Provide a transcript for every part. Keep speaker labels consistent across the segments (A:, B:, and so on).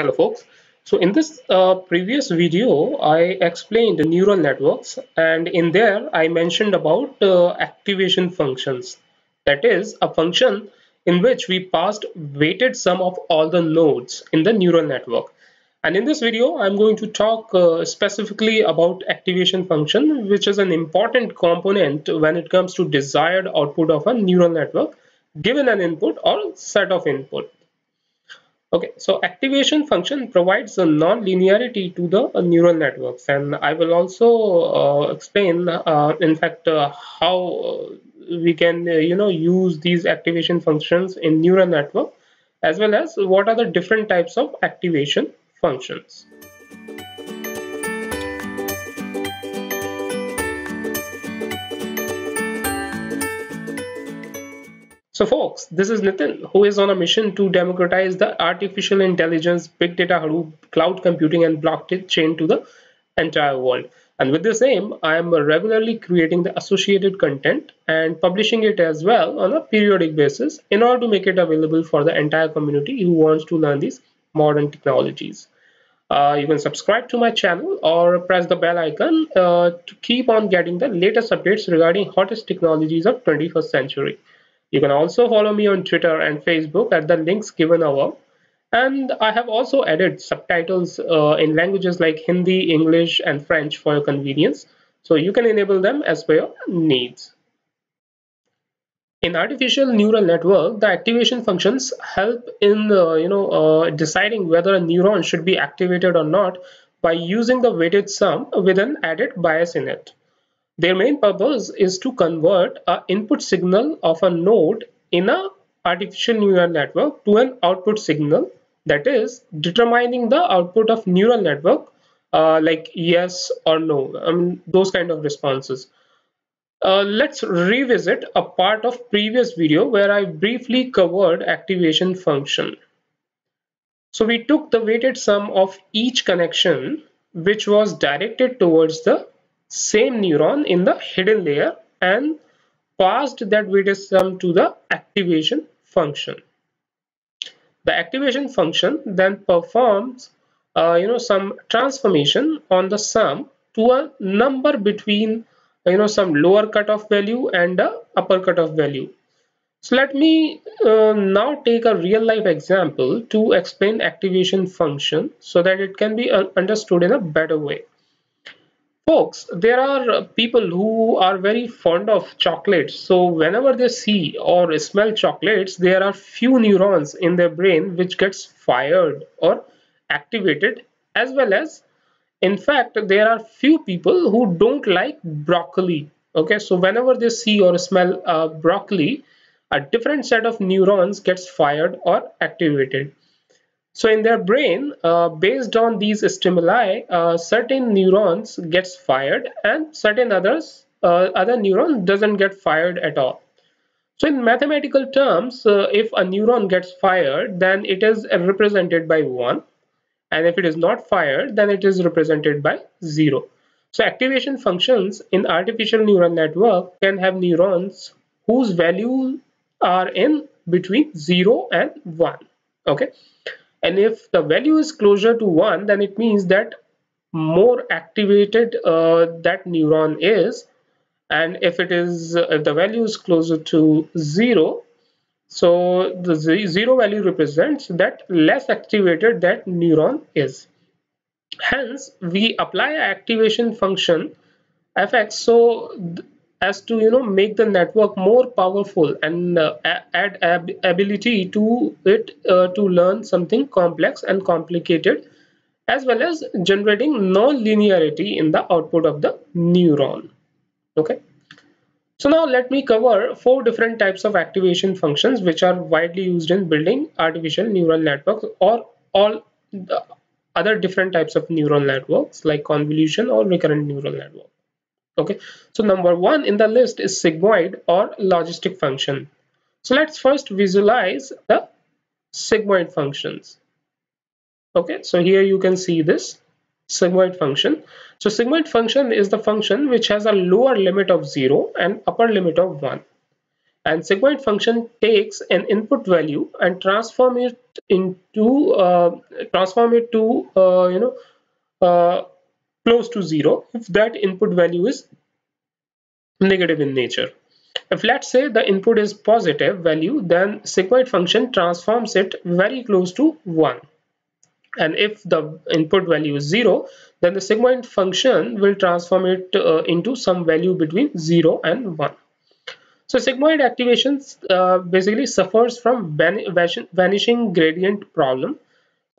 A: Hello folks. So in this uh, previous video, I explained neural networks and in there I mentioned about uh, activation functions. That is a function in which we passed weighted sum of all the nodes in the neural network. And in this video, I'm going to talk uh, specifically about activation function, which is an important component when it comes to desired output of a neural network given an input or set of input. Okay, so activation function provides a non-linearity to the uh, neural networks and I will also uh, explain uh, in fact uh, how uh, we can uh, you know use these activation functions in neural network as well as what are the different types of activation functions. So folks, this is Nitin who is on a mission to democratize the artificial intelligence, big data, Hadoop, cloud computing and blockchain to the entire world. And with this aim, I am regularly creating the associated content and publishing it as well on a periodic basis in order to make it available for the entire community who wants to learn these modern technologies. Uh, you can subscribe to my channel or press the bell icon uh, to keep on getting the latest updates regarding hottest technologies of 21st century. You can also follow me on Twitter and Facebook at the links given above. And I have also added subtitles uh, in languages like Hindi, English, and French for your convenience. So you can enable them as per your needs. In artificial neural network, the activation functions help in uh, you know uh, deciding whether a neuron should be activated or not by using the weighted sum with an added bias in it. Their main purpose is to convert an input signal of a node in a artificial neural network to an output signal that is determining the output of neural network uh, like yes or no I mean those kind of responses. Uh, let's revisit a part of previous video where I briefly covered activation function. So we took the weighted sum of each connection which was directed towards the same neuron in the hidden layer and passed that weighted sum to the activation function. The activation function then performs uh, you know some transformation on the sum to a number between you know some lower cutoff value and a upper cutoff value. So let me uh, now take a real life example to explain activation function so that it can be uh, understood in a better way. Folks, there are people who are very fond of chocolates. So whenever they see or smell chocolates, there are few neurons in their brain which gets fired or activated as well as in fact there are few people who don't like broccoli okay so whenever they see or smell uh, broccoli a different set of neurons gets fired or activated so in their brain, uh, based on these stimuli, uh, certain neurons gets fired and certain others, uh, other neuron doesn't get fired at all. So in mathematical terms, uh, if a neuron gets fired, then it is represented by 1. And if it is not fired, then it is represented by 0. So activation functions in artificial neural network can have neurons whose values are in between 0 and 1. Okay and if the value is closer to 1 then it means that more activated uh, that neuron is. And if it is uh, if the value is closer to 0 so the zero value represents that less activated that neuron is. Hence we apply activation function fx so as to you know make the network more powerful and uh, add ab ability to it uh, to learn something complex and complicated as well as generating non-linearity in the output of the neuron. Okay? So now let me cover four different types of activation functions which are widely used in building artificial neural networks or all the other different types of neural networks like convolution or recurrent neural network okay. So number one in the list is sigmoid or logistic function. So let's first visualize the sigmoid functions. Okay. So here you can see this sigmoid function. So sigmoid function is the function which has a lower limit of 0 and upper limit of 1 and sigmoid function takes an input value and transform it into uh, transform it to uh, you know uh, close to zero if that input value is negative in nature. If let's say the input is positive value then sigmoid function transforms it very close to 1 and if the input value is 0 then the sigmoid function will transform it uh, into some value between 0 and 1 so sigmoid activations uh, basically suffers from vanishing gradient problem.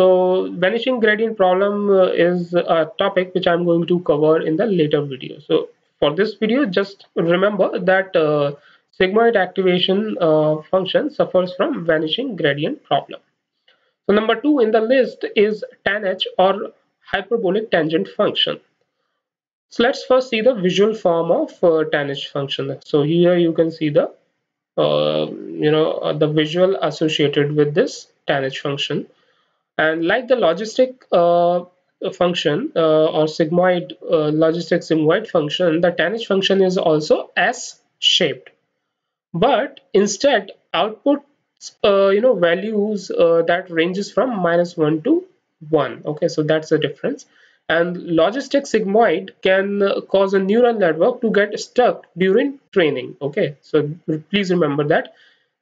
A: So vanishing gradient problem uh, is a topic which I'm going to cover in the later video. So for this video, just remember that uh, sigmoid activation uh, function suffers from vanishing gradient problem. So number two in the list is tanh or hyperbolic tangent function. So let's first see the visual form of uh, tanh function. So here you can see the uh, you know uh, the visual associated with this tanh function and like the logistic uh, function uh, or sigmoid uh, logistic sigmoid function the tanh function is also s shaped but instead output you know values that ranges from minus 1 to 1 okay so that's the difference. And logistic sigmoid can uh, cause a neural network to get stuck during training. Okay so please remember that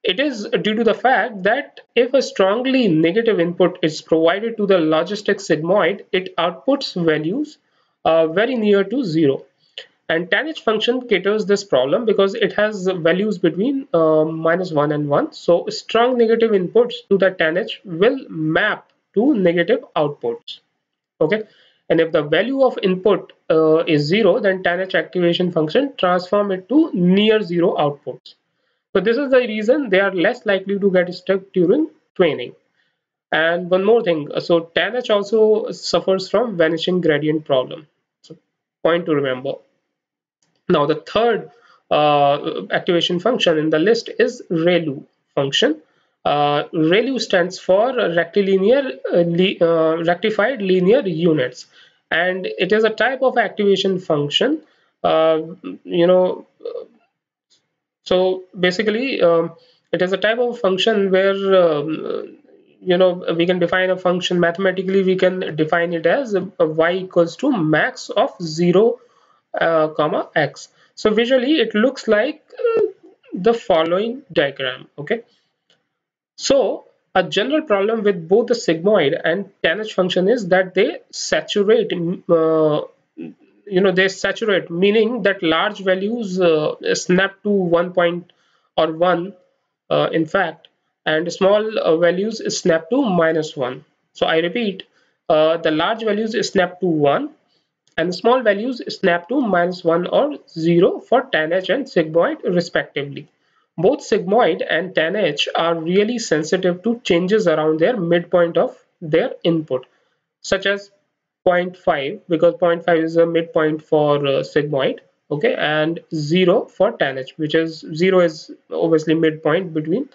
A: it is due to the fact that if a strongly negative input is provided to the logistic sigmoid it outputs values uh, very near to zero. And tanh function caters this problem because it has values between uh, minus 1 and 1 so strong negative inputs to the tanh will map to negative outputs. Okay? And if the value of input uh, is zero then tanh activation function transform it to near zero outputs so this is the reason they are less likely to get stuck during training. And one more thing so tanh also suffers from vanishing gradient problem. So point to remember. Now the third uh, activation function in the list is ReLU function. Uh, ReLU stands for rectilinear uh, uh, rectified linear units. And it is a type of activation function uh, you know so basically um, it is a type of function where um, you know we can define a function. Mathematically we can define it as y equals to max of 0 uh, comma x. So visually it looks like uh, the following diagram okay? So a general problem with both the sigmoid and tanh function is that they saturate uh, you know they saturate meaning that large values uh, snap to one point or one uh, in fact and small uh, values snap to minus one. So i repeat uh, the large values snap to one and small values snap to minus one or zero for tanh and sigmoid respectively. Both sigmoid and tanh are really sensitive to changes around their midpoint of their input, such as 0.5 because 0.5 is a midpoint for uh, sigmoid okay and 0 for tanh which is 0 is obviously midpoint between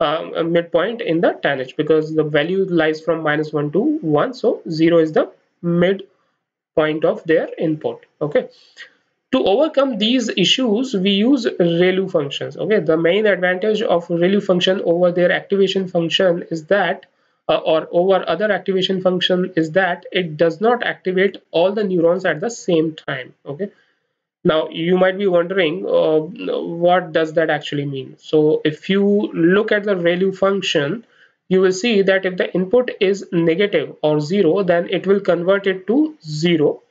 A: um, a midpoint in the tanh because the value lies from minus 1 to 1 so 0 is the midpoint of their input okay to overcome these issues, we use ReLU functions. Okay, the main advantage of ReLU function over their activation function is that, uh, or over other activation function is that it does not activate all the neurons at the same time. Okay, now you might be wondering uh, what does that actually mean. So if you look at the ReLU function, you will see that if the input is negative or zero, then it will convert it to zero.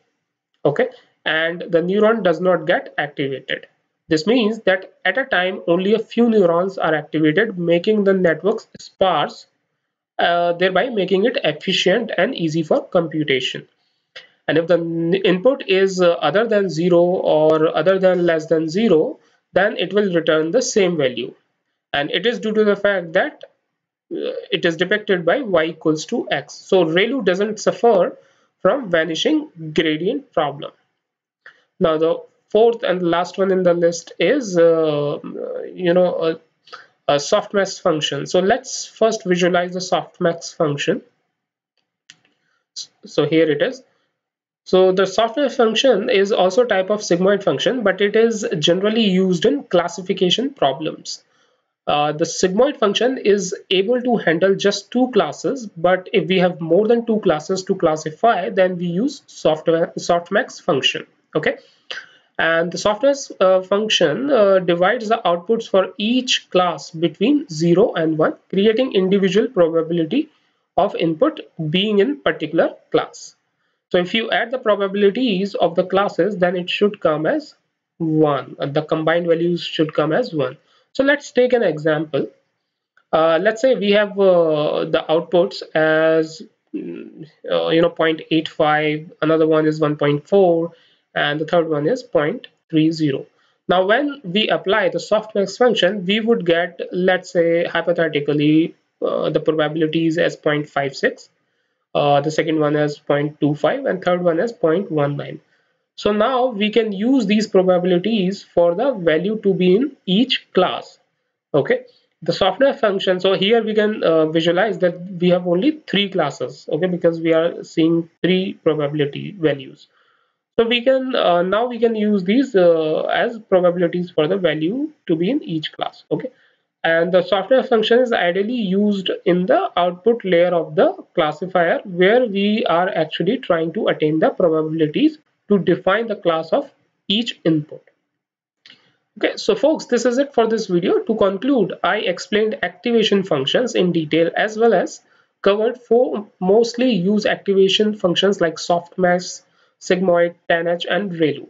A: Okay, and the neuron does not get activated. This means that at a time only a few neurons are activated making the networks sparse uh, thereby making it efficient and easy for computation. And if the input is uh, other than 0 or other than less than 0 then it will return the same value and it is due to the fact that uh, it is depicted by y equals to x. So ReLU doesn't suffer from vanishing gradient problem. Now the fourth and last one in the list is, uh, you know, a, softmax function. So let's first visualize the softmax function. So here it is. So the softmax function is also type of sigmoid function, but it is generally used in classification problems. uh, the sigmoid function is able to handle just two classes but if we have more than two classes to classify then we use software softmax function okay and the softmax uh, function uh, divides the outputs for each class between 0 and 1 creating individual probability of input being in particular class. So if you add the probabilities of the classes then it should come as 1 the combined values should come as 1 so let's take an example. Uh, let's say we have uh, the outputs as mm, uh, you know 0.85 another one is 1.4 and the third one is 0.30 now when we apply the softmax function we would get let's say hypothetically uh, the probabilities as 0.56 uh, the second one is 0.25 and third one is 0.19 so now we can use these probabilities for the value to be in each class. Okay? The softmax function so here we can uh, visualize that we have only three classes. Okay? Because we are seeing three probability values so we can uh, now we can use these uh, as probabilities for the value to be in each class okay and the softmax function is ideally used in the output layer of the classifier where we are actually trying to attain the probabilities to define the class of each input. Okay, so folks, this is it for this video. To conclude, I explained activation functions in detail as well as covered four mostly used activation functions like softmax, sigmoid, tanh, and ReLU.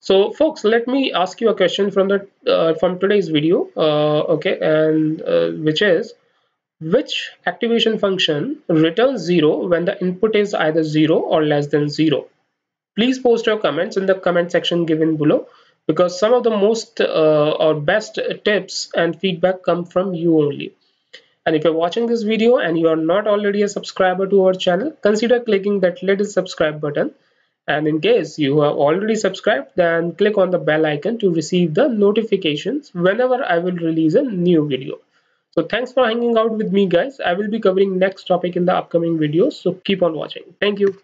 A: So folks, let me ask you a question from the uh, from today's video, uh, okay, and uh, which is which activation function returns 0 when the input is either 0 or less than 0? Please post your comments in the comment section given below because some of the most uh, or best tips and feedback come from you only. And if you're watching this video and you are not already a subscriber to our channel, consider clicking that little subscribe button. And in case you have already subscribed, then click on the bell icon to receive the notifications whenever I will release a new video. So thanks for hanging out with me guys. I will be covering next topic in the upcoming videos. So keep on watching. Thank you.